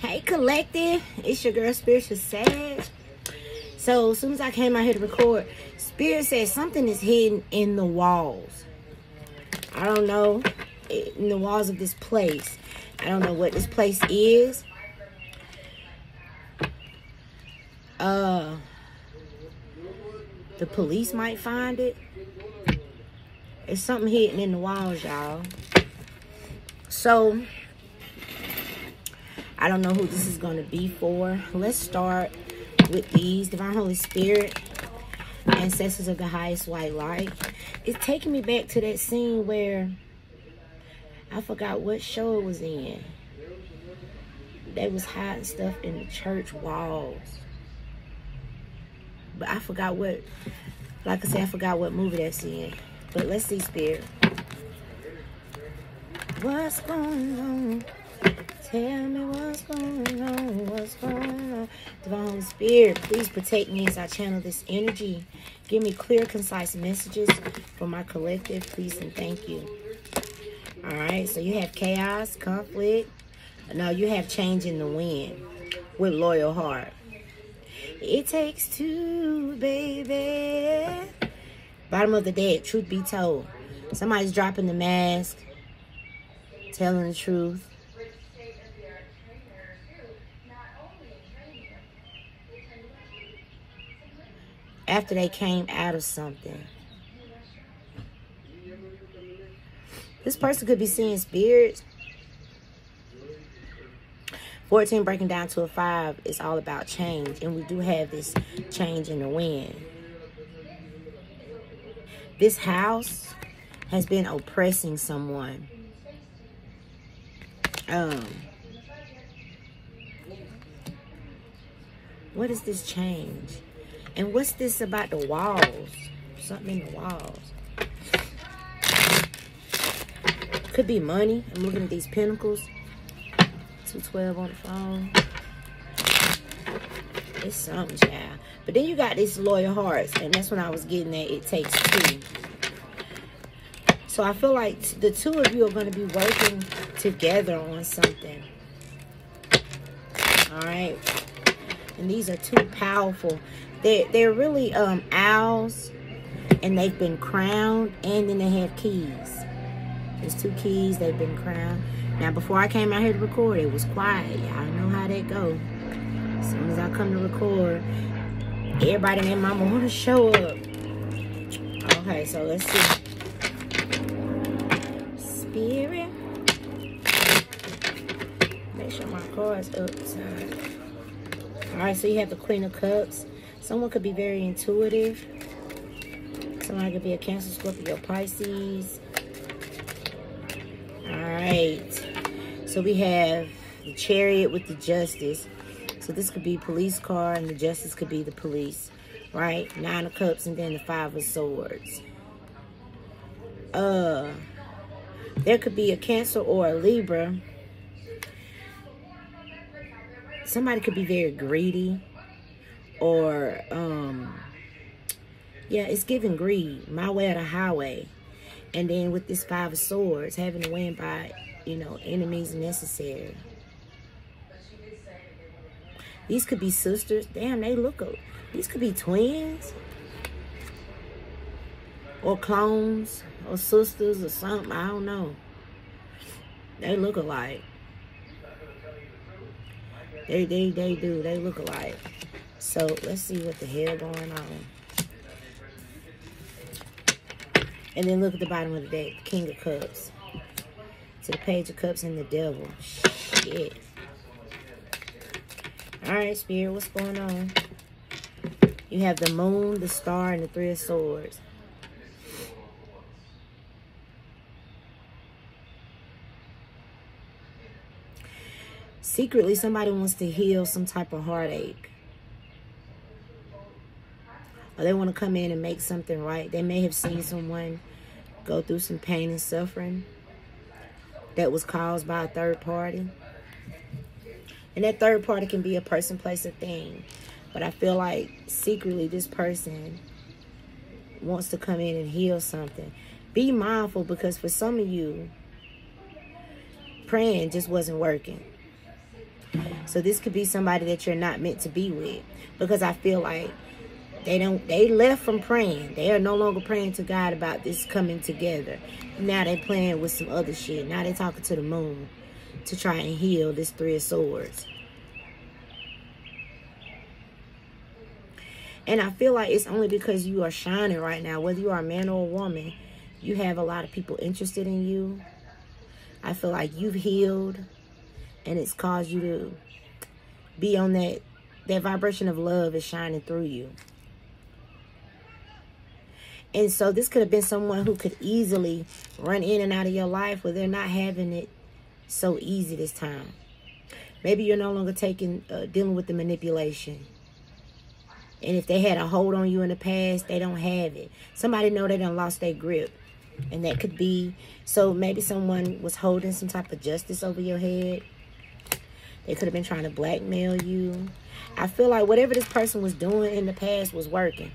Hey, collective. It's your girl, Spiritual Sag. So, as soon as I came out here to record, Spirit said something is hidden in the walls. I don't know. In the walls of this place. I don't know what this place is. Uh, the police might find it. It's something hidden in the walls, y'all. So, I don't know who this is going to be for. Let's start with these. Divine Holy Spirit, Ancestors of the Highest White Light. It's taking me back to that scene where I forgot what show it was in. They was hiding stuff in the church walls. But I forgot what, like I said, I forgot what movie that's in. But let's see, Spirit. What's going on? Tell me what's going on, what's going on. Divine Spirit, please protect me as I channel this energy. Give me clear, concise messages for my collective, please and thank you. All right, so you have chaos, conflict. No, you have change in the wind with loyal heart. It takes two, baby. Bottom of the deck, truth be told. Somebody's dropping the mask, telling the truth. After they came out of something. This person could be seeing spirits. 14 breaking down to a 5 is all about change. And we do have this change in the wind. This house has been oppressing someone. Um, what is this change? And what's this about the walls? Something in the walls. Could be money. I'm looking at these pinnacles. 212 on the phone. It's something, child. But then you got these loyal hearts. And that's when I was getting at it takes two. So I feel like the two of you are going to be working together on something. All right. And these are two powerful. They're, they're really um, owls. And they've been crowned. And then they have keys. There's two keys. They've been crowned. Now, before I came out here to record, it was quiet. Y'all know how that go. As soon as I come to record, everybody and their mama want to show up. Okay, so let's see. Spirit. Make sure my card's upside. All right, so you have the Queen of Cups. Someone could be very intuitive. Someone could be a Cancer, Scorpio, Pisces. All right. So we have the chariot with the justice. So this could be police car and the justice could be the police, right? Nine of cups and then the five of swords. Uh, there could be a Cancer or a Libra. Somebody could be very greedy or, um, yeah, it's giving greed. My way or the highway. And then with this five of swords, having to win by you know, enemies necessary. These could be sisters. Damn, they look up. These could be twins. Or clones. Or sisters or something. I don't know. They look alike. They, they, they do. They look alike. So, let's see what the hell going on. And then look at the bottom of the deck. King of Cups to the Page of Cups and the Devil. Shit. Alright, Spirit, what's going on? You have the Moon, the Star, and the Three of Swords. Secretly, somebody wants to heal some type of heartache. Or they want to come in and make something right. They may have seen someone go through some pain and suffering that was caused by a third party. And that third party can be a person, place, or thing. But I feel like secretly this person wants to come in and heal something. Be mindful because for some of you, praying just wasn't working. So this could be somebody that you're not meant to be with. Because I feel like they don't they left from praying. They are no longer praying to God about this coming together. Now they're playing with some other shit. Now they're talking to the moon to try and heal this three of swords. And I feel like it's only because you are shining right now, whether you are a man or a woman, you have a lot of people interested in you. I feel like you've healed and it's caused you to be on that that vibration of love is shining through you. And so this could have been someone who could easily run in and out of your life where they're not having it so easy this time. Maybe you're no longer taking uh, dealing with the manipulation. And if they had a hold on you in the past, they don't have it. Somebody know they done lost their grip. And that could be, so maybe someone was holding some type of justice over your head. They could have been trying to blackmail you. I feel like whatever this person was doing in the past was working.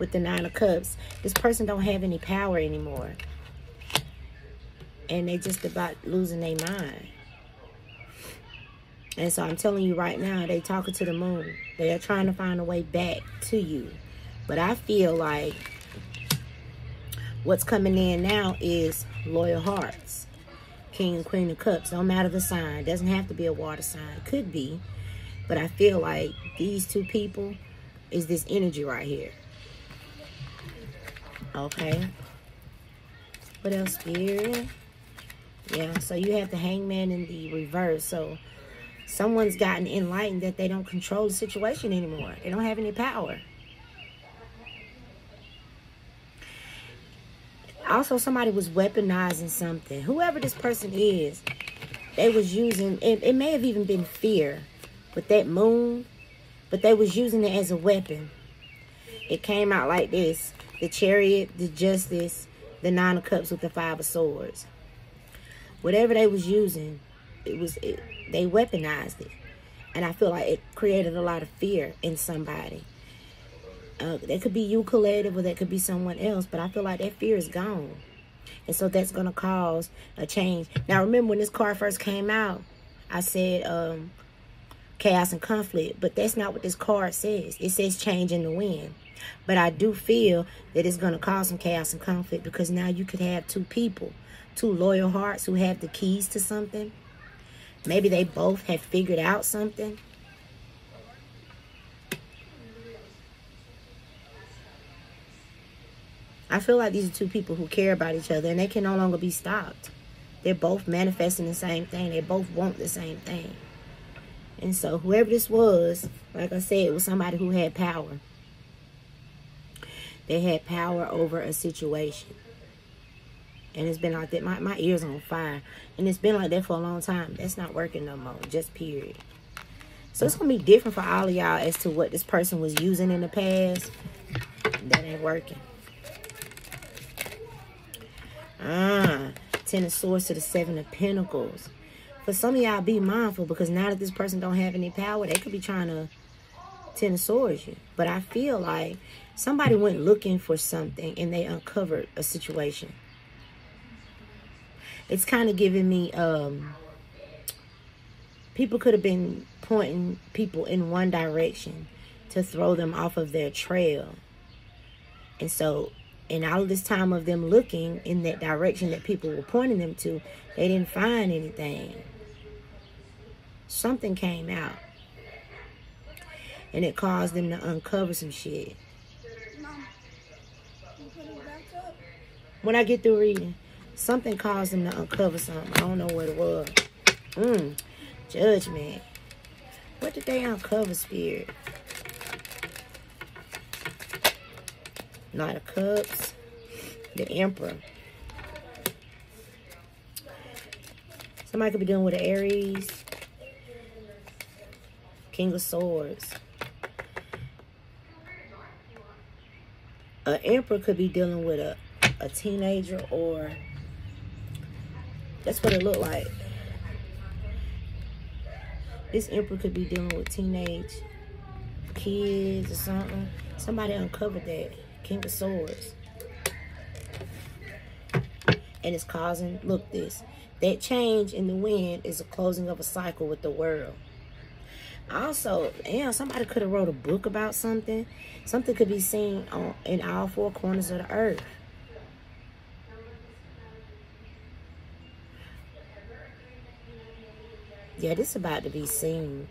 With the Nine of Cups, this person don't have any power anymore. And they just about losing their mind. And so I'm telling you right now, they talking to the moon. They are trying to find a way back to you. But I feel like what's coming in now is loyal hearts. King and Queen of Cups. Don't matter the sign. Doesn't have to be a water sign. Could be. But I feel like these two people is this energy right here. Okay. What else, Spirit? Yeah, so you have the hangman in the reverse. So someone's gotten enlightened that they don't control the situation anymore. They don't have any power. Also, somebody was weaponizing something. Whoever this person is, they was using, it, it may have even been fear with that moon, but they was using it as a weapon. It came out like this. The chariot, the justice, the nine of cups with the five of swords. Whatever they was using, it was it, they weaponized it. And i feel like it created a lot of fear in somebody. Uh, that could be you collective or that could be someone else but i feel like that fear is gone. And so that's going to cause a change. Now remember when this card first came out i said um, chaos and conflict but that's not what this card says. It says change in the wind but i do feel that it's going to cause some chaos and conflict because now you could have two people two loyal hearts who have the keys to something Maybe they both have figured out something. I feel like these are two people who care about each other and they can no longer be stopped. They're both manifesting the same thing. They both want the same thing. And so whoever this was, like I said, it was somebody who had power. They had power over a situation. And it's been like that. My, my ears on fire. And it's been like that for a long time. That's not working no more. Just period. So it's going to be different for all of y'all as to what this person was using in the past. That ain't working. Ah, Ten of Swords to the Seven of Pentacles. For some of y'all, be mindful because now that this person don't have any power, they could be trying to Ten of Swords you. But I feel like somebody went looking for something and they uncovered a situation. It's kind of giving me um people could have been pointing people in one direction to throw them off of their trail. And so in all this time of them looking in that direction that people were pointing them to they didn't find anything. Something came out. And it caused them to uncover some shit when I get through reading Something caused him to uncover something. I don't know what it was. Mmm. Judgment. What did they uncover, Spirit? Knight of Cups. The Emperor. Somebody could be dealing with an Aries. King of Swords. An Emperor could be dealing with a, a teenager or that's what it looked like. This emperor could be dealing with teenage kids or something. Somebody uncovered that. King of Swords. And it's causing, look this. That change in the wind is a closing of a cycle with the world. Also, yeah, somebody could have wrote a book about something. Something could be seen on in all four corners of the earth. Yeah, this about to be seen.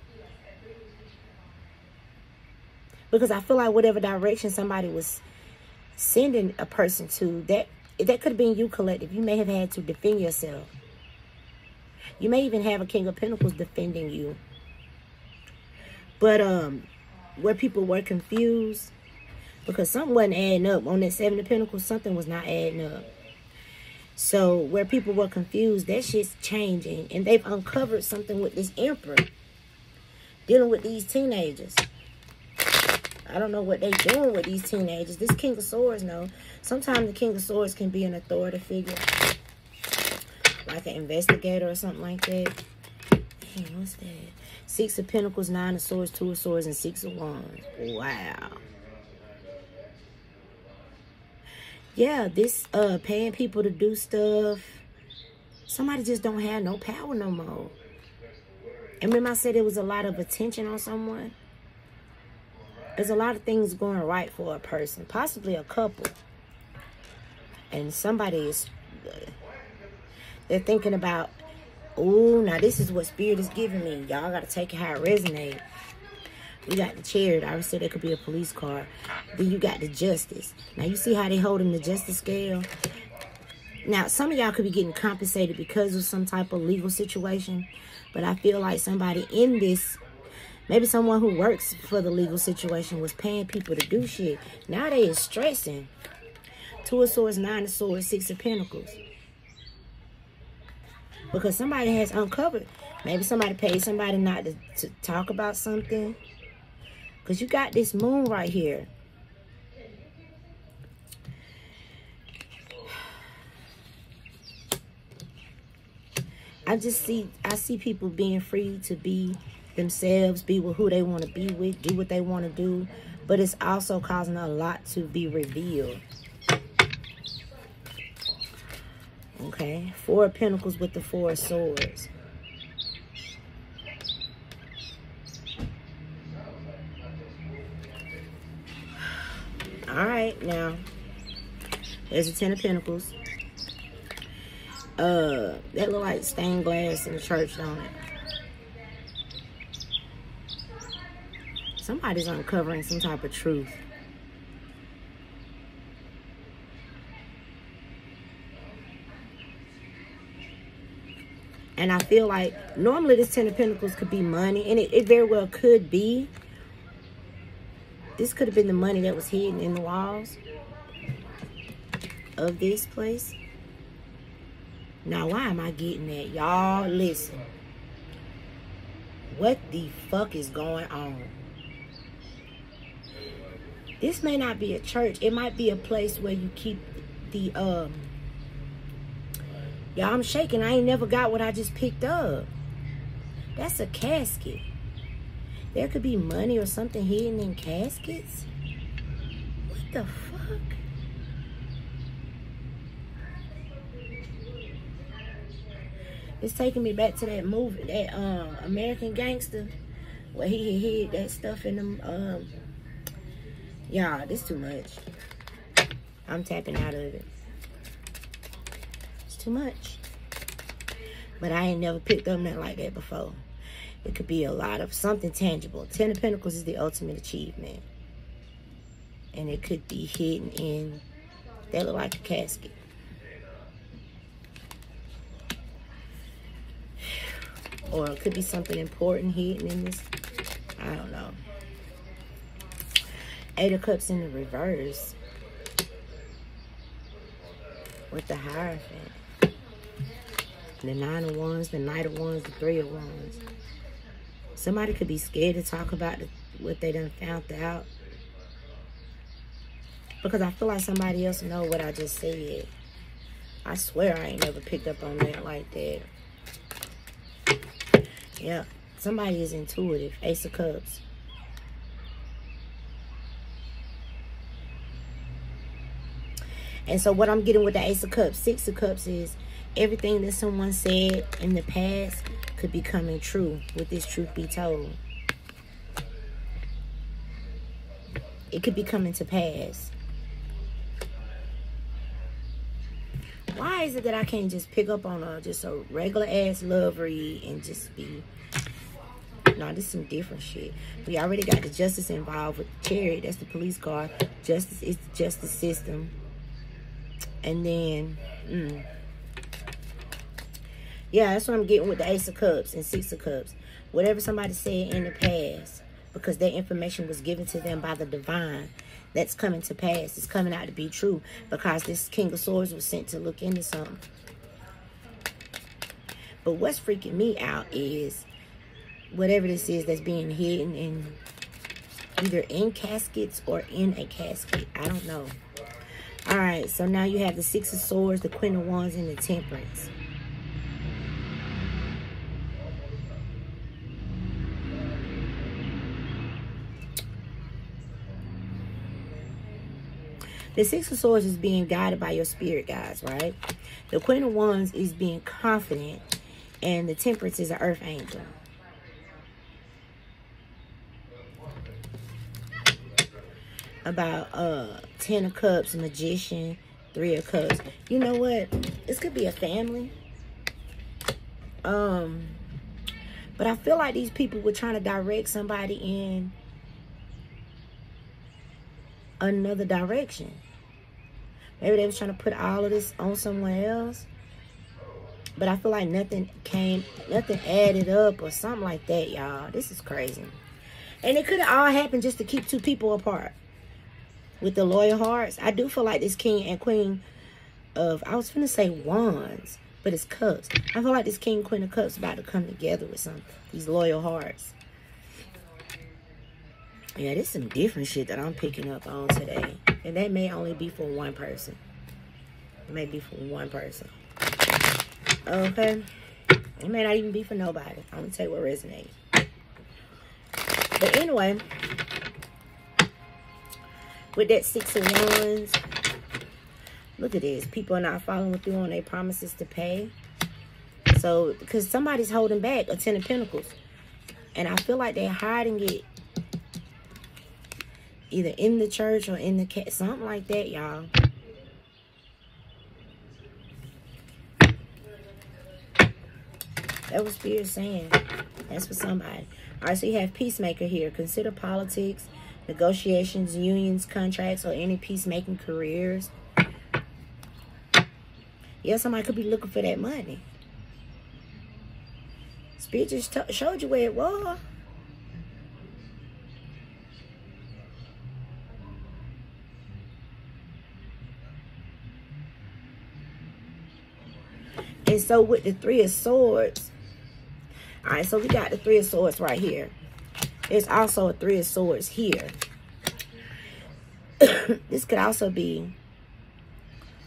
Because I feel like whatever direction somebody was sending a person to, that that could have been you collective. You may have had to defend yourself. You may even have a King of Pentacles defending you. But um, where people were confused, because something wasn't adding up on that Seven of Pentacles, something was not adding up. So where people were confused, that shit's changing. And they've uncovered something with this Emperor. Dealing with these teenagers. I don't know what they're doing with these teenagers. This King of Swords, no. Sometimes the King of Swords can be an authority figure. Like an investigator or something like that. Hey, what's that? Six of Pentacles, Nine of Swords, Two of Swords, and Six of Wands. Wow. Yeah, this uh paying people to do stuff. Somebody just don't have no power no more. And remember I said there was a lot of attention on someone? There's a lot of things going right for a person, possibly a couple. And somebody is, they're thinking about, oh, now this is what spirit is giving me. Y'all got to take it how it resonates. We got the chariot. I already said it could be a police car. Then you got the justice. Now you see how they holding the justice scale? Now, some of y'all could be getting compensated because of some type of legal situation. But I feel like somebody in this Maybe someone who works for the legal situation was paying people to do shit. Now they is stressing. Two of Swords, Nine of Swords, Six of Pentacles. Because somebody has uncovered. Maybe somebody paid somebody not to, to talk about something. Because you got this moon right here. I just see, I see people being free to be themselves, be with who they want to be with, do what they want to do. But it's also causing a lot to be revealed. Okay, Four of Pentacles with the Four of Swords. All right, now, there's a Ten of Pentacles. Uh, that look like stained glass in the church, don't it? Somebody's uncovering some type of truth. And I feel like normally this Ten of Pentacles could be money. And it, it very well could be. This could have been the money that was hidden in the walls of this place. Now, why am I getting that? Y'all, listen. What the fuck is going on? This may not be a church. It might be a place where you keep the, um, y'all, I'm shaking. I ain't never got what I just picked up. That's a casket. There could be money or something hidden in caskets. What the fuck? It's taking me back to that movie, that um, American Gangster, where he hid that stuff in them um, Y'all, this too much. I'm tapping out of it. It's too much. But I ain't never picked up nothing like that before. It could be a lot of something tangible. Ten of Pentacles is the ultimate achievement. And it could be hidden in, that look like a casket. Or it could be something important hidden in this. I don't know. Eight of Cups in the reverse. With the Hierophant. The Nine of Wands, the Knight of Wands, the Three of Wands. Somebody could be scared to talk about what they done found out. Because I feel like somebody else know what I just said. I swear I ain't never picked up on that like that. Yeah, somebody is intuitive. Ace of Cups. And so what I'm getting with the Ace of Cups, Six of Cups is everything that someone said in the past could be coming true with this truth be told. it could be coming to pass. Why is it that I can't just pick up on a just a regular ass love read and just be no, this is some different shit. We already got the justice involved with the chariot. That's the police car. Justice is the justice system. And then, mm, yeah, that's what I'm getting with the Ace of Cups and Six of Cups. Whatever somebody said in the past, because that information was given to them by the divine, that's coming to pass. It's coming out to be true because this King of Swords was sent to look into something. But what's freaking me out is whatever this is that's being hidden in either in caskets or in a casket. I don't know. All right, so now you have the Six of Swords, the Queen of Wands, and the Temperance. The Six of Swords is being guided by your spirit guys, right? The Queen of Wands is being confident, and the Temperance is an earth angel. About uh Ten of Cups, Magician, Three of Cups. You know what? This could be a family. Um, but I feel like these people were trying to direct somebody in another direction. Maybe they was trying to put all of this on someone else. But I feel like nothing came, nothing added up or something like that, y'all. This is crazy. And it could have all happened just to keep two people apart. With the loyal hearts. I do feel like this king and queen of, I was going to say wands, but it's cups. I feel like this king, and queen of cups about to come together with some, these loyal hearts. Yeah, there's some different shit that I'm picking up on today. And that may only be for one person. It may be for one person. Okay? It may not even be for nobody. I'm going to tell you what resonates. But anyway, with that Six of Wands, look at this. People are not following through on their promises to pay. So, because somebody's holding back a Ten of Pentacles. And I feel like they're hiding it either in the church or in the cat, something like that, y'all. That was Spirit saying. That's for somebody. All right, so you have peacemaker here. Consider politics, negotiations, unions, contracts, or any peacemaking careers. Yeah, somebody could be looking for that money. Spirit just showed you where it was. And so with the three of swords, all right, so we got the three of swords right here. There's also a three of swords here. this could also be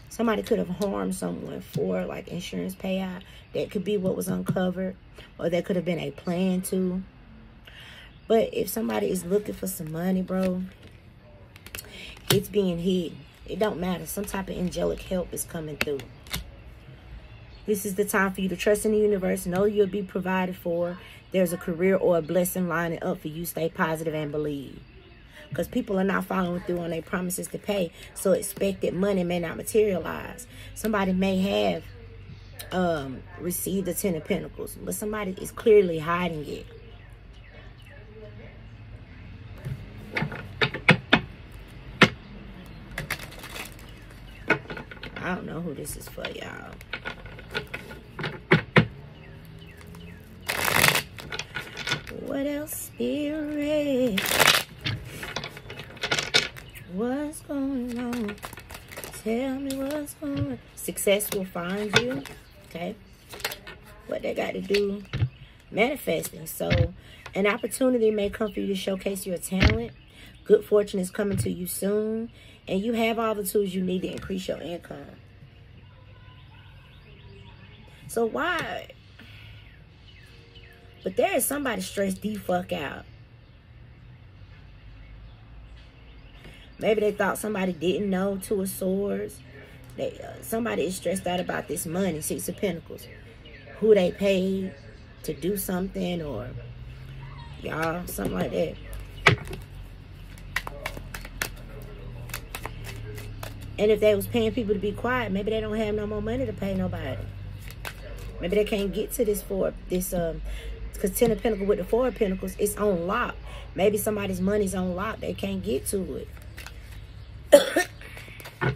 somebody could have harmed someone for like insurance payout. That could be what was uncovered. Or there could have been a plan to. But if somebody is looking for some money, bro, it's being hidden. It don't matter. Some type of angelic help is coming through. This is the time for you to trust in the universe. Know you'll be provided for. There's a career or a blessing lining up for you. Stay positive and believe. Because people are not following through on their promises to pay. So expected money may not materialize. Somebody may have um, received the Ten of Pentacles. But somebody is clearly hiding it. I don't know who this is for, y'all. What else, spirit? What's going on? Tell me what's going on. Success will find you. Okay. What they got to do? Manifesting. So, an opportunity may come for you to showcase your talent. Good fortune is coming to you soon. And you have all the tools you need to increase your income. So why but there is somebody stressed the fuck out. Maybe they thought somebody didn't know Two of Swords. They, uh, somebody is stressed out about this money, Six of Pentacles. Who they paid to do something or y'all, something like that. And if they was paying people to be quiet, maybe they don't have no more money to pay nobody. Maybe they can't get to this four, this um, because ten of pentacles with the four of pentacles, it's on lock. Maybe somebody's money's on lock. They can't get to it.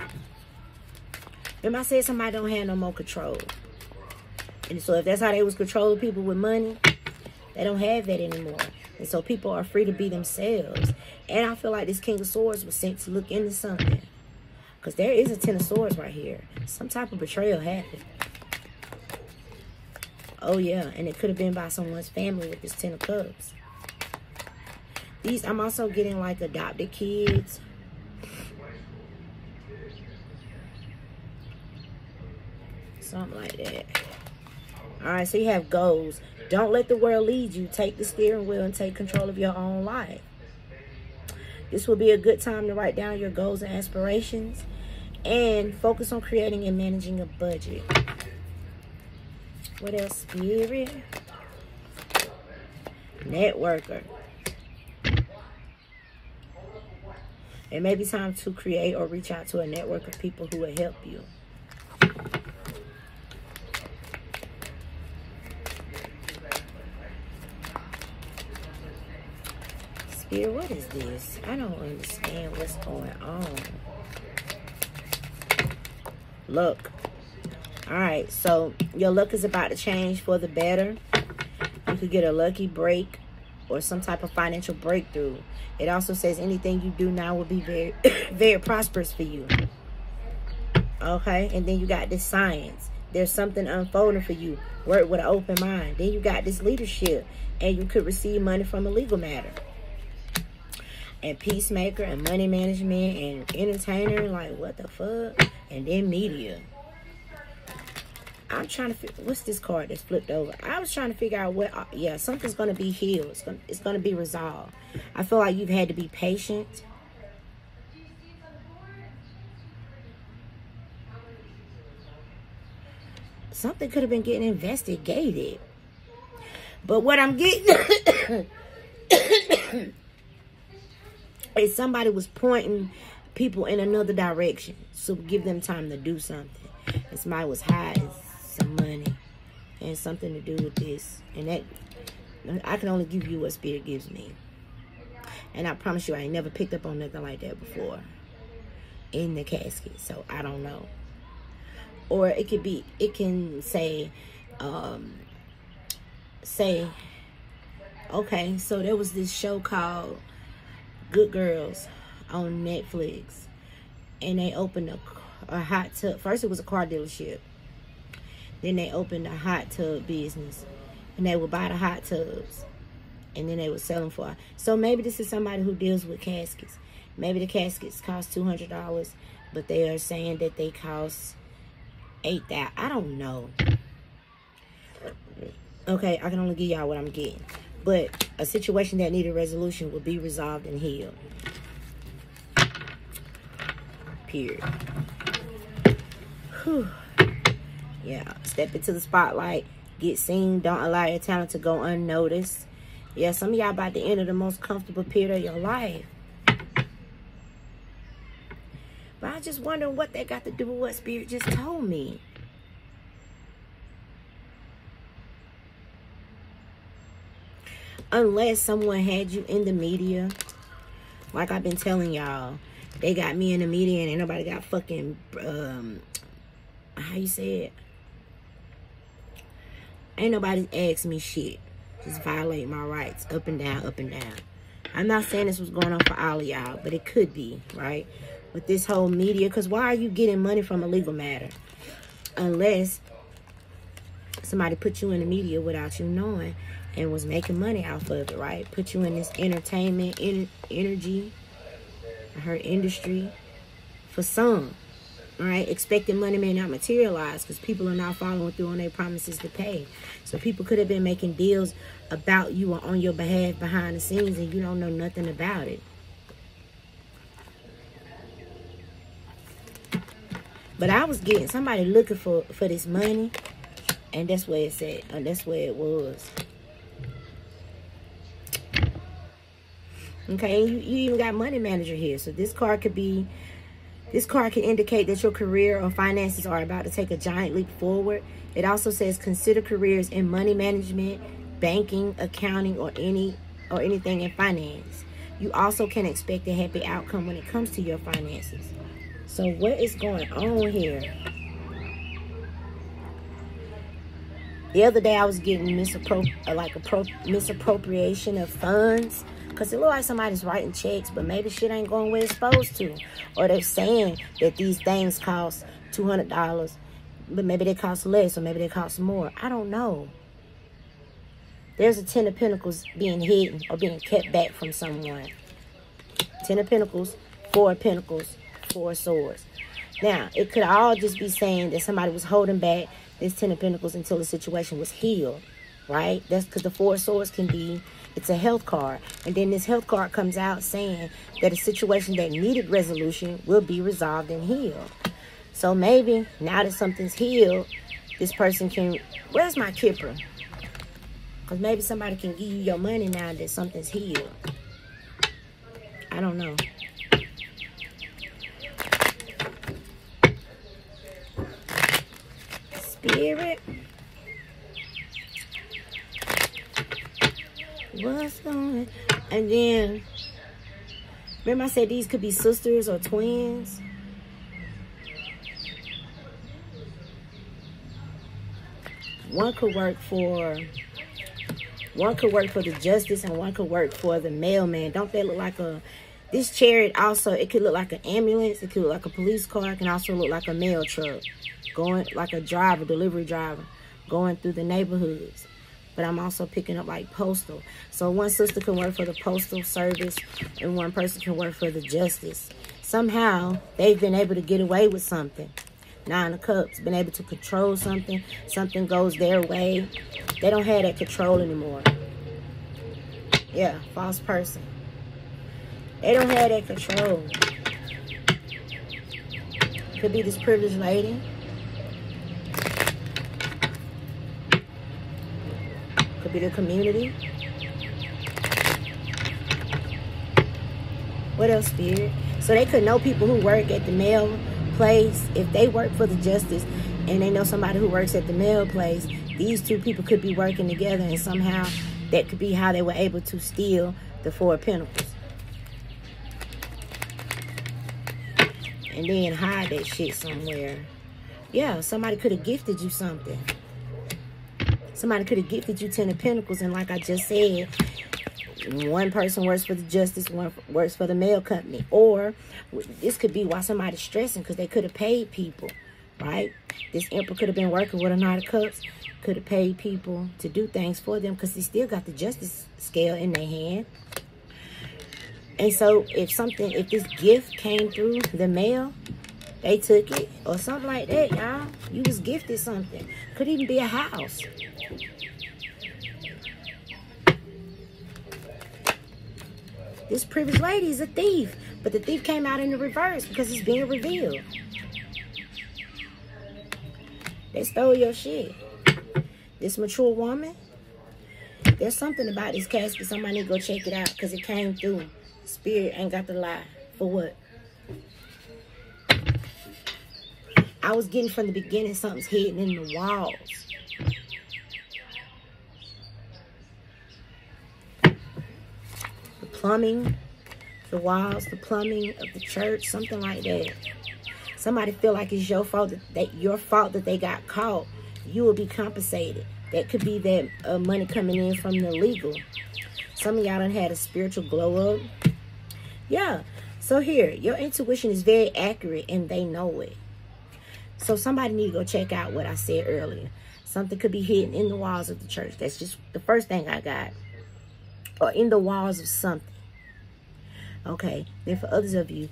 Remember I said somebody don't have no more control. And so if that's how they was controlling people with money, they don't have that anymore. And so people are free to be themselves. And I feel like this King of Swords was sent to look into something. Because there is a Ten of Swords right here. Some type of betrayal happened. Oh, yeah. And it could have been by someone's family with this Ten of Cups. These, I'm also getting like adopted kids. Something like that. All right, so you have goals. Don't let the world lead you. Take the steering wheel and take control of your own life. This will be a good time to write down your goals and aspirations and focus on creating and managing a budget. What else? Spirit. Networker. It may be time to create or reach out to a network of people who will help you. Spirit, what is this? I don't understand what's going on. Look. Alright, so your luck is about to change for the better. You could get a lucky break or some type of financial breakthrough. It also says anything you do now will be very, very prosperous for you. Okay, and then you got this science. There's something unfolding for you. Work with an open mind. Then you got this leadership, and you could receive money from a legal matter and peacemaker and money management and entertainer. Like, what the fuck? And then media. I'm trying to figure, what's this card that's flipped over? I was trying to figure out what, uh, yeah, something's going to be healed. It's going, it's to be resolved. I feel like you've had to be patient. Something could have been getting investigated. But what I'm getting if somebody was pointing people in another direction, so give them time to do something. And somebody was hiding some money and something to do with this. And that, I can only give you what spirit gives me. And I promise you, I ain't never picked up on nothing like that before in the casket. So I don't know. Or it could be, it can say, um, say, okay, so there was this show called Good Girls on Netflix. And they opened a, a hot tub. First, it was a car dealership. Then they opened a hot tub business. And they would buy the hot tubs. And then they would sell them for. So maybe this is somebody who deals with caskets. Maybe the caskets cost $200. But they are saying that they cost 8000 I don't know. Okay, I can only give y'all what I'm getting. But a situation that needed resolution will be resolved and healed. Period. Whew. Yeah, step into the spotlight. Get seen. Don't allow your talent to go unnoticed. Yeah, some of y'all about to enter the most comfortable period of your life. But I just wondering what that got to do with what Spirit just told me. unless someone had you in the media. Like I've been telling y'all, they got me in the media and ain't nobody got fucking, um, how you say it? Ain't nobody asked me shit. Just violate my rights up and down, up and down. I'm not saying this was going on for all of y'all, but it could be, right? With this whole media, because why are you getting money from a legal matter? Unless somebody put you in the media without you knowing and was making money off of it, right? Put you in this entertainment en energy, her industry for some, right? Expecting money may not materialize because people are not following through on their promises to pay. So people could have been making deals about you or on your behalf behind the scenes and you don't know nothing about it. But I was getting somebody looking for, for this money. And that's where it said, uh, that's where it was. Okay, you, you even got money manager here. So this card could be This card can indicate that your career or finances are about to take a giant leap forward. It also says consider careers in money management, banking, accounting, or any or anything in finance. You also can expect a happy outcome when it comes to your finances. So what is going on here? The other day I was getting misappro like misappropriation of funds because it looked like somebody's writing checks, but maybe shit ain't going where it's supposed to. Or they're saying that these things cost $200, but maybe they cost less or maybe they cost more. I don't know. There's a Ten of Pentacles being hidden or being kept back from someone. Ten of Pentacles, Four of Pentacles, Four of Swords. Now, it could all just be saying that somebody was holding back this Ten of Pentacles until the situation was healed, right? That's because the Four Swords can be, it's a health card. And then this health card comes out saying that a situation that needed resolution will be resolved and healed. So maybe now that something's healed, this person can, where's my Kipper? Because maybe somebody can give you your money now that something's healed. I don't know. Spirit. What's going And then, remember I said these could be sisters or twins? One could work for one could work for the justice and one could work for the mailman. Don't they look like a... This chariot also, it could look like an ambulance. It could look like a police car. It can also look like a mail truck. Going like a driver, delivery driver, going through the neighborhoods. But I'm also picking up like postal. So one sister can work for the postal service and one person can work for the justice. Somehow, they've been able to get away with something. Nine of Cups, been able to control something. Something goes their way. They don't have that control anymore. Yeah, false person. They don't have that control. Could be this privileged lady. Could be the community. What else, Spirit? So they could know people who work at the mail place. If they work for the justice and they know somebody who works at the mail place, these two people could be working together and somehow that could be how they were able to steal the Four of Pentacles. And then hide that shit somewhere. Yeah, somebody could have gifted you something. Somebody could have gifted you Ten of Pentacles. And like I just said, one person works for the justice, one works for the mail company. Or this could be why somebody's stressing because they could have paid people, right? This emperor could have been working with a Knight of Cups could have paid people to do things for them because they still got the justice scale in their hand. And so if something, if this gift came through the mail, they took it or something like that, y'all. You was gifted something. Could even be a house. This privileged lady is a thief. But the thief came out in the reverse because it's being revealed. They stole your shit this mature woman, there's something about this casket. Somebody to go check it out because it came through. Spirit ain't got the lie. For what? I was getting from the beginning something's hidden in the walls. The plumbing, the walls, the plumbing of the church, something like that. Somebody feel like it's your fault that, that your fault that they got caught you will be compensated. That could be that uh, money coming in from the legal. Some of y'all done had a spiritual glow up. Yeah. So here, your intuition is very accurate and they know it. So somebody need to go check out what I said earlier. Something could be hidden in the walls of the church. That's just the first thing I got. Or in the walls of something. Okay. Then for others of you,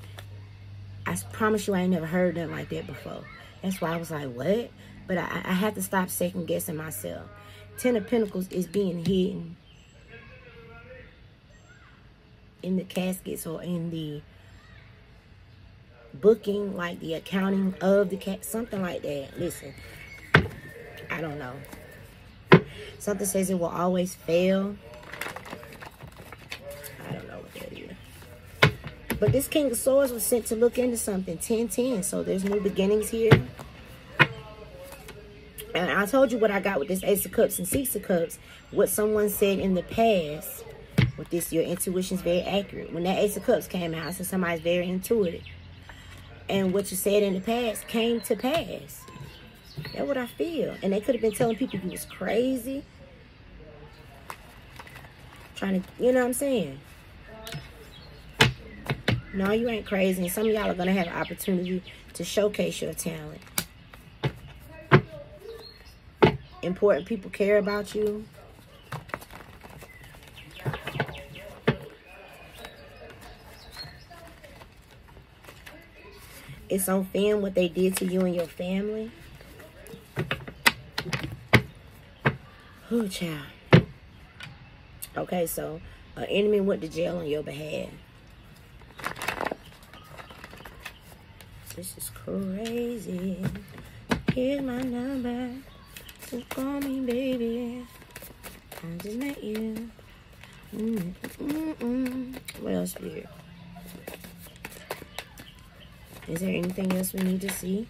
I promise you I ain't never heard nothing like that before. That's why I was like, what? But I, I have to stop second guessing myself. Ten of Pentacles is being hidden in the caskets or in the booking, like the accounting of the cat, something like that. Listen, I don't know. Something says it will always fail. I don't know what that is. But this King of Swords was sent to look into something. 1010. So there's new beginnings here. And I told you what I got with this Ace of Cups and Six of Cups. What someone said in the past. With this, your intuition is very accurate. When that Ace of Cups came out, I said somebody's very intuitive. And what you said in the past came to pass. That's what I feel. And they could have been telling people you was crazy. Trying to, you know what I'm saying? No, you ain't crazy. And some of y'all are going to have an opportunity to showcase your talent. Important people care about you. It's on film what they did to you and your family. Oh, child. Okay, so an enemy went to jail on your behalf. This is crazy. Here's my number. So call me, baby. I just met you. Mm -mm -mm. What else, Spirit? Is there anything else we need to see?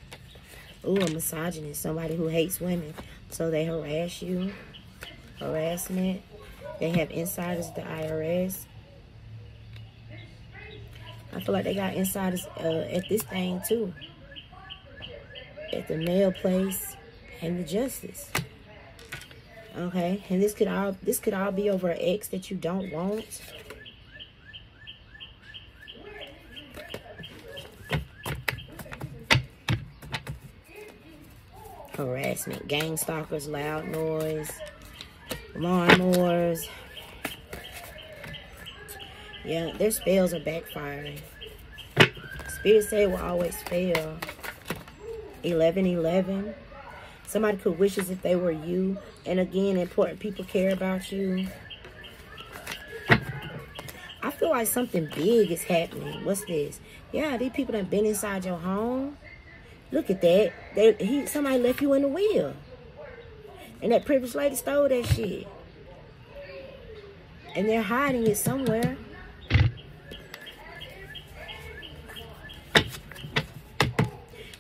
Ooh, a misogynist. Somebody who hates women. So they harass you. Harassment. They have insiders the IRS. I feel like they got insiders uh, at this thing too. At the mail place and the justice. Okay, and this could all this could all be over an ex that you don't want. Harassment, gang stalkers, loud noise lawnmowers. Yeah, their spells are backfiring. Spirit say will always fail. 11 11. Somebody could wish as if they were you. And again, important people care about you. I feel like something big is happening. What's this? Yeah, these people that been inside your home. Look at that. They, he, somebody left you in the wheel. And that privileged lady stole that shit. And they're hiding it somewhere.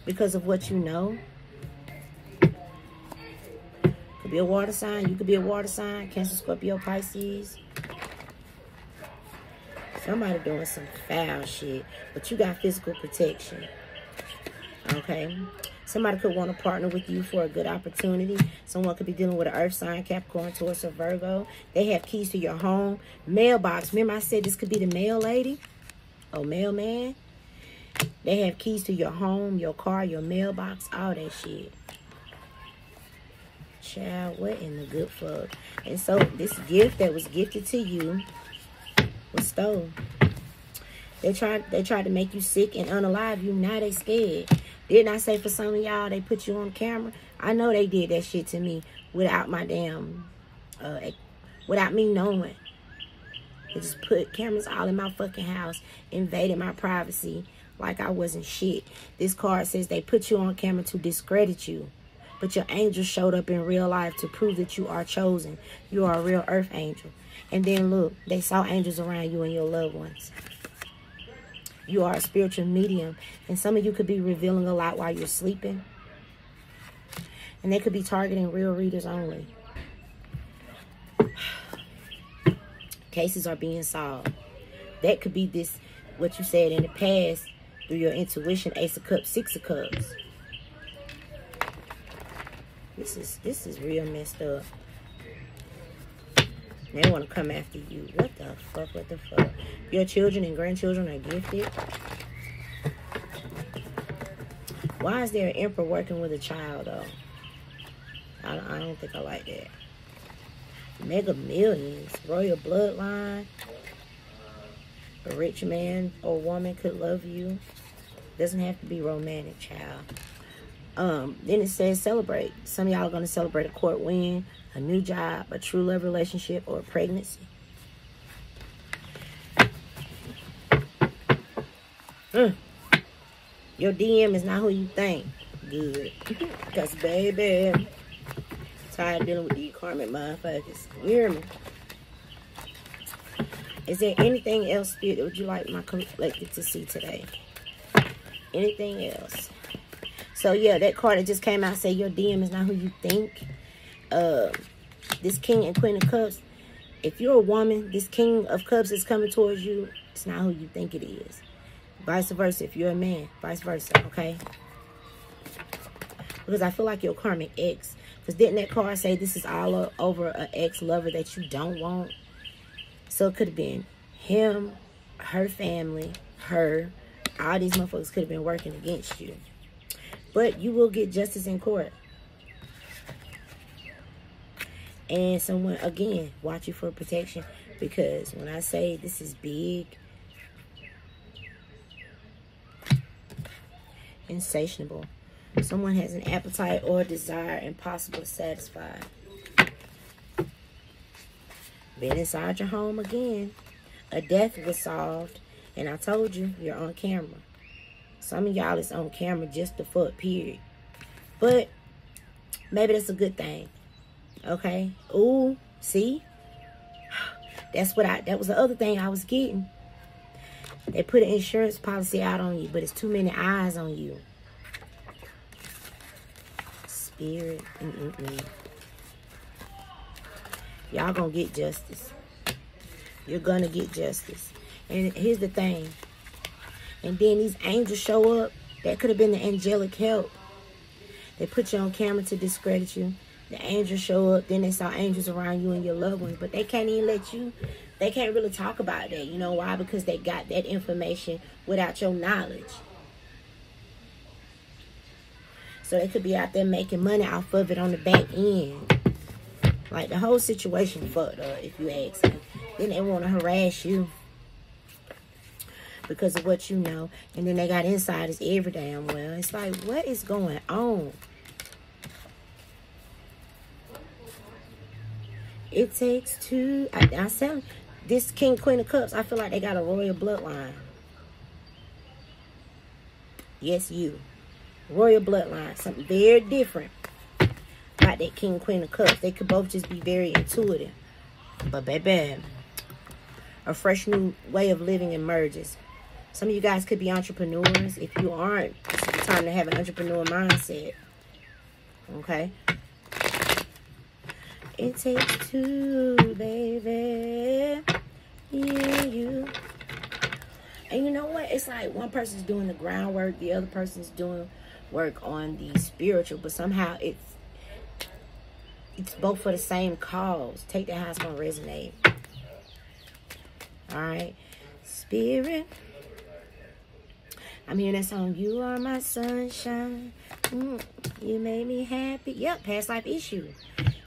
Because of what you know. Could be a water sign. You could be a water sign. Cancer, Scorpio, Pisces. Somebody doing some foul shit. But you got physical protection. Okay. Somebody could want to partner with you for a good opportunity. Someone could be dealing with an earth sign, Capricorn, Taurus, or Virgo. They have keys to your home. Mailbox. Remember I said this could be the mail lady? Or mailman? They have keys to your home, your car, your mailbox, all that shit. Child, what in the good fuck? And so this gift that was gifted to you was stolen. They tried they tried to make you sick and unalive you. Now they scared. Didn't I say for some of y'all they put you on camera? I know they did that shit to me without my damn, uh, without me knowing. They just put cameras all in my fucking house, invaded my privacy like I wasn't shit. This card says they put you on camera to discredit you. But your angel showed up in real life to prove that you are chosen. You are a real earth angel. And then look, they saw angels around you and your loved ones you are a spiritual medium. And some of you could be revealing a lot while you're sleeping. And they could be targeting real readers only. Cases are being solved. That could be this, what you said in the past through your intuition, Ace of Cups, Six of Cups. This is this is real messed up. They want to come after you. What the fuck? What the fuck? Your children and grandchildren are gifted. Why is there an emperor working with a child, though? I don't, I don't think I like that. Mega millions. Royal bloodline. A rich man or woman could love you. Doesn't have to be romantic, child. Um, then it says celebrate. Some of y'all are going to celebrate a court win, a new job, a true love relationship, or a pregnancy. Mm. Your DM is not who you think. Good. Because, baby, tired of dealing with these karmic motherfuckers. You hear me? Is there anything else, Spirit, would you like my collective to see today? Anything else? So, yeah, that card that just came out say your DM is not who you think. Uh, this King and Queen of Cups, if you're a woman, this King of Cups is coming towards you. It's not who you think it is. Vice versa, if you're a man, vice versa, okay? Because I feel like your karmic ex. Because didn't that card say this is all over an ex-lover that you don't want? So it could have been him, her family, her. All these motherfuckers could have been working against you. But you will get justice in court. And someone, again, watch you for protection. Because when I say this is big, insatiable. Someone has an appetite or desire impossible to satisfy. Been inside your home again. A death was solved. And I told you, you're on camera. Some of y'all is on camera just the fuck, period. But maybe that's a good thing. Okay? Ooh, see? That's what I, that was the other thing I was getting. They put an insurance policy out on you, but it's too many eyes on you. Spirit. Mm -mm. Y'all gonna get justice. You're gonna get justice. And here's the thing. And then these angels show up. That could have been the angelic help. They put you on camera to discredit you. The angels show up. Then they saw angels around you and your loved ones. But they can't even let you, they can't really talk about that. You know why? Because they got that information without your knowledge. So they could be out there making money off of it on the back end. Like the whole situation fucked up, if you ask me. Then they want to harass you because of what you know. And then they got insiders every damn well. It's like, what is going on? It takes two. I, I said this King Queen of Cups. I feel like they got a royal bloodline. Yes, you. Royal bloodline. Something very different about that King Queen of Cups. They could both just be very intuitive. But baby, a fresh new way of living emerges. Some of you guys could be entrepreneurs. If you aren't, it's time to have an entrepreneur mindset. Okay? It takes two, baby. Yeah, you. And you know what? It's like one person's doing the groundwork, the other person's doing work on the spiritual, but somehow it's it's both for the same cause. Take that how it's gonna resonate. Alright. Spirit. I'm hearing that song, You Are My Sunshine. Mm, you made me happy. Yep, past life issue.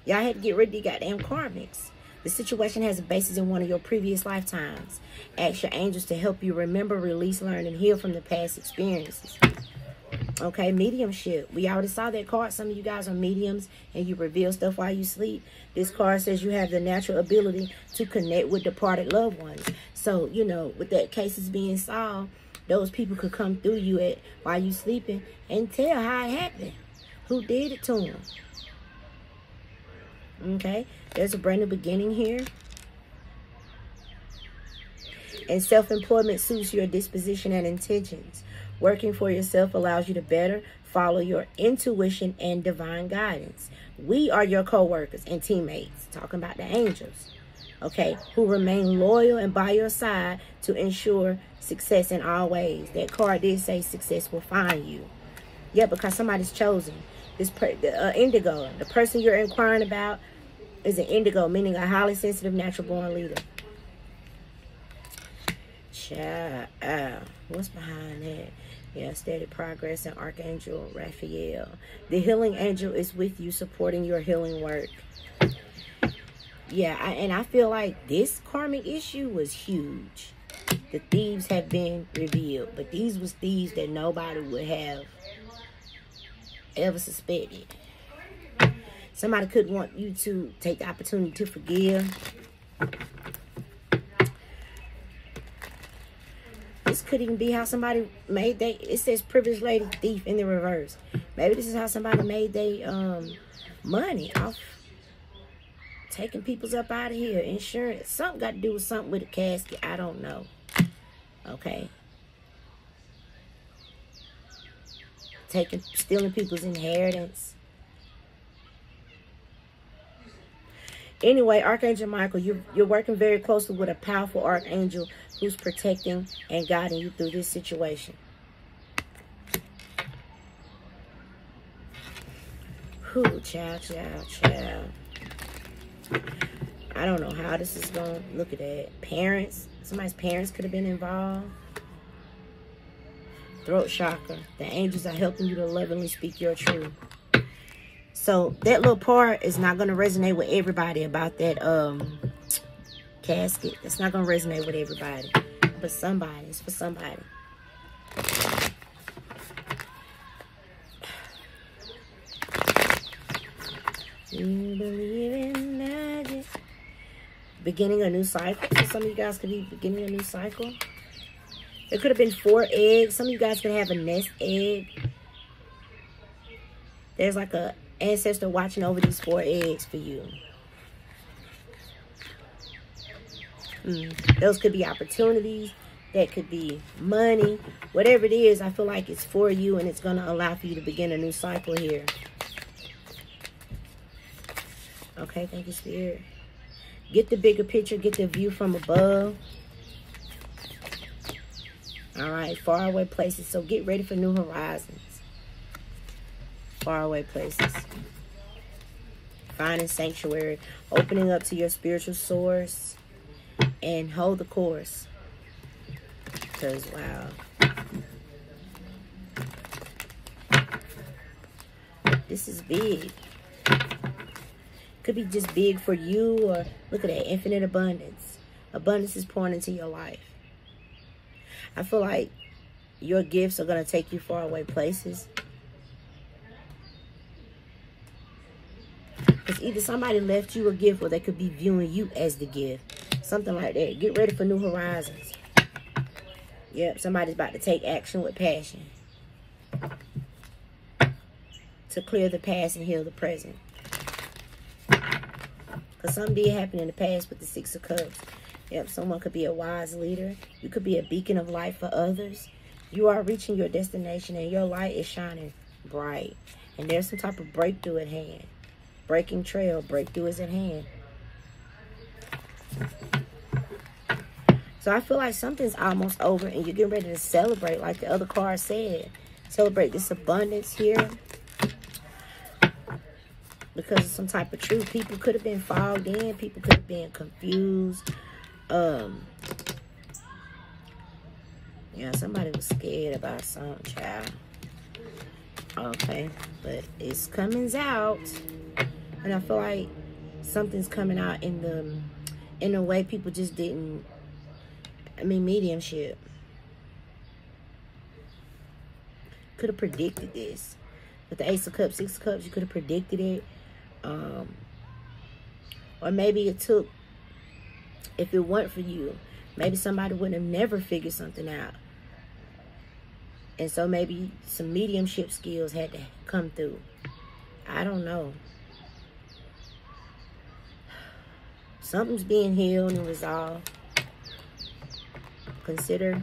Y'all had to get rid of the goddamn karmics. The situation has a basis in one of your previous lifetimes. Ask your angels to help you remember, release, learn, and heal from the past experiences. Okay, mediumship. We already saw that card. Some of you guys are mediums and you reveal stuff while you sleep. This card says you have the natural ability to connect with departed loved ones. So, you know, with that cases being solved, those people could come through you at while you sleeping and tell how it happened. Who did it to them. Okay, there's a brand new beginning here. And self-employment suits your disposition and intentions. Working for yourself allows you to better follow your intuition and divine guidance. We are your co-workers and teammates, talking about the angels, okay, who remain loyal and by your side to ensure success in all ways. That card did say success will find you. Yeah, because somebody's chosen. This per, uh, indigo, the person you're inquiring about is an indigo, meaning a highly sensitive, natural born leader. Child, uh, what's behind that? Yeah, steady progress and Archangel Raphael. The healing angel is with you, supporting your healing work. Yeah, I, and I feel like this karmic issue was huge. The thieves have been revealed, but these was thieves that nobody would have ever suspected. Somebody could want you to take the opportunity to forgive This could even be how somebody made they. It says privileged lady thief in the reverse. Maybe this is how somebody made they um money off taking people's up out of here. Insurance. Something got to do with something with a casket. I don't know. Okay. Taking, stealing people's inheritance. Anyway, Archangel Michael, you're, you're working very closely with a powerful archangel who's protecting and guiding you through this situation. Whew, child, child, child. I don't know how this is going to look at that. Parents, somebody's parents could have been involved. Throat chakra. The angels are helping you to lovingly speak your truth. So that little part is not going to resonate with everybody about that um casket. It's not going to resonate with everybody. But somebody. It's for somebody. You believe in magic. Beginning a new cycle. So some of you guys could be beginning a new cycle. It could have been four eggs. Some of you guys could have a nest egg. There's like a ancestor watching over these four eggs for you. Mm. Those could be opportunities. That could be money. Whatever it is, I feel like it's for you and it's going to allow for you to begin a new cycle here. Okay, thank you, Spirit. Get the bigger picture. Get the view from above. All right, faraway places. So get ready for new horizons faraway places. Finding sanctuary, opening up to your spiritual source, and hold the course. Because, wow. This is big. Could be just big for you, or look at that infinite abundance. Abundance is pouring into your life. I feel like your gifts are going to take you far away places. Because either somebody left you a gift or they could be viewing you as the gift. Something like that. Get ready for new horizons. Yep, somebody's about to take action with passion. To clear the past and heal the present. Because something did happen in the past with the Six of Cups. Yep, someone could be a wise leader. You could be a beacon of light for others. You are reaching your destination and your light is shining bright. And there's some type of breakthrough at hand. Breaking trail, breakthrough is at hand. So I feel like something's almost over and you're getting ready to celebrate like the other card said. Celebrate this abundance here. Because of some type of truth. People could have been fogged in. People could have been confused. Um, yeah, somebody was scared about some child. Okay, but it's coming out. And I feel like something's coming out in the in a way people just didn't I mean mediumship could have predicted this. With the ace of cups six of cups you could have predicted it. Um or maybe it took if it weren't for you maybe somebody wouldn't have never figured something out and so maybe some mediumship skills had to come through i don't know Something's being healed and resolved. Consider.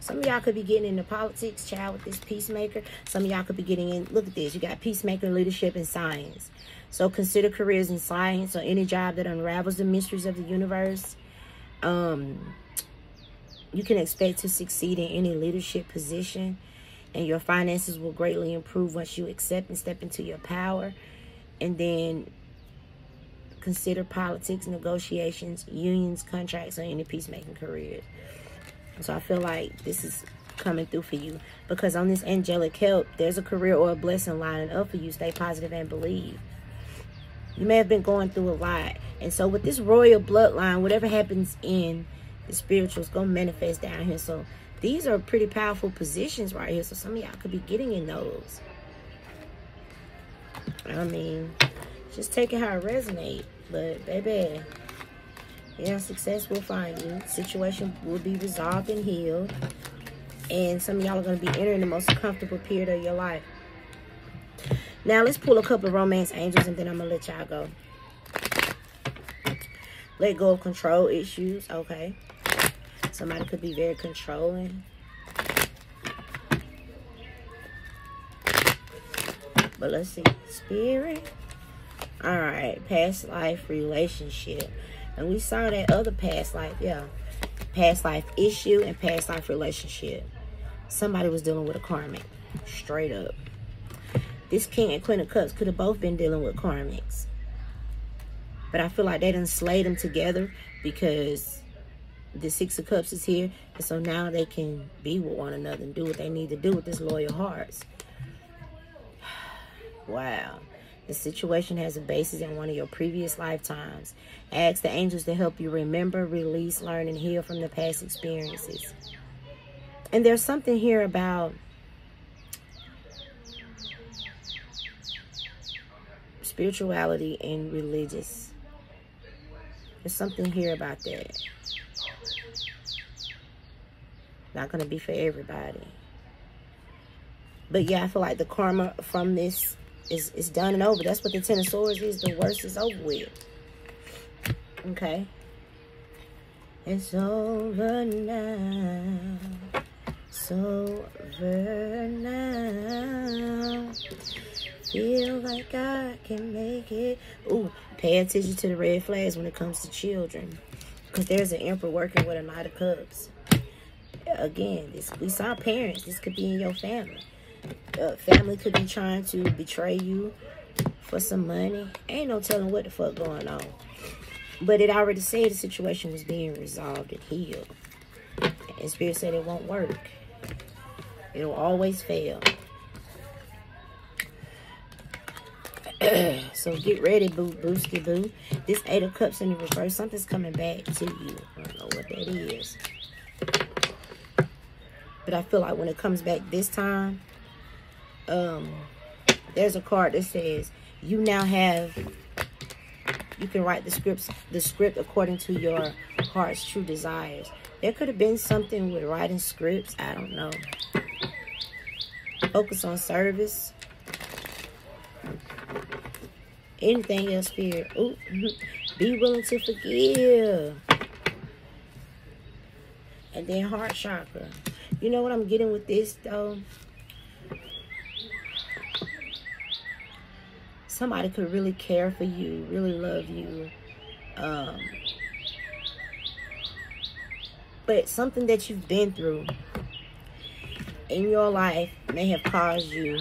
Some of y'all could be getting into politics, child, with this peacemaker. Some of y'all could be getting in. Look at this. You got peacemaker, leadership, and science. So consider careers in science or any job that unravels the mysteries of the universe. Um, you can expect to succeed in any leadership position and your finances will greatly improve once you accept and step into your power. And then consider politics, negotiations, unions, contracts, or any peacemaking careers. So I feel like this is coming through for you because on this angelic help, there's a career or a blessing lining up for you. Stay positive and believe. You may have been going through a lot. And so with this royal bloodline, whatever happens in the spiritual is going to manifest down here. So these are pretty powerful positions right here. So some of y'all could be getting in those. I mean, just take it how it resonates. But baby, yeah, success will find you. Situation will be resolved and healed. And some of y'all are going to be entering the most comfortable period of your life. Now, let's pull a couple of romance angels and then I'm going to let y'all go. Let go of control issues. Okay. Somebody could be very controlling. But let's see. Spirit. All right. Past life relationship. And we saw that other past life. Yeah. Past life issue and past life relationship. Somebody was dealing with a karmic. Straight up. This king and queen of cups could have both been dealing with karmics. But I feel like they didn't slay them together because the Six of Cups is here. And so now they can be with one another and do what they need to do with this loyal hearts. wow. The situation has a basis in one of your previous lifetimes. Ask the angels to help you remember, release, learn, and heal from the past experiences. And there's something here about spirituality and religious. There's something here about that. Not going to be for everybody. But yeah, I feel like the karma from this is, is done and over. That's what the Ten of Swords is. The worst is over with. Okay. It's over now. It's over now. Feel like I can make it. Ooh, pay attention to the red flags when it comes to children. Because there's an emperor working with a knight of cups again, this we saw parents. This could be in your family. Uh, family could be trying to betray you for some money. Ain't no telling what the fuck going on. But it already said the situation was being resolved and healed. And Spirit said it won't work. It'll always fail. so get ready, boo, booski boo. This Eight of Cups in the reverse, something's coming back to you. I don't know what that is. But I feel like when it comes back this time, um, there's a card that says you now have you can write the scripts the script according to your heart's true desires. There could have been something with writing scripts. I don't know. Focus on service. Anything else, spirit. Ooh, be willing to forgive. And then heart chakra. You know what I'm getting with this though? Somebody could really care for you, really love you. Um, but something that you've been through in your life may have caused you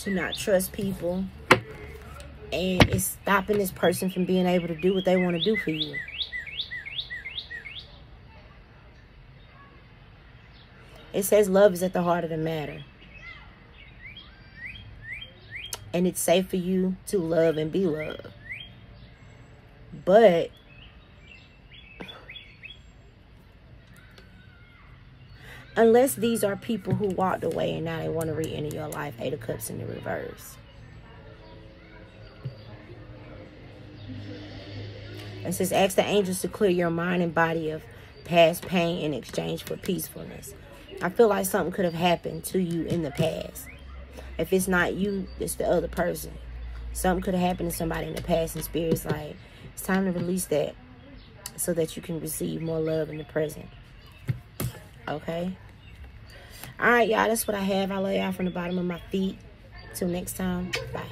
to not trust people and it's stopping this person from being able to do what they want to do for you. It says love is at the heart of the matter. And it's safe for you to love and be loved. But unless these are people who walked away and now they want to re-enter your life, Eight of Cups in the reverse. It says, ask the angels to clear your mind and body of past pain in exchange for peacefulness. I feel like something could have happened to you in the past. If it's not you, it's the other person. Something could have happened to somebody in the past and spirit's like, it's time to release that so that you can receive more love in the present. Okay? All right, y'all. That's what I have. I love y'all from the bottom of my feet. Till next time. Bye.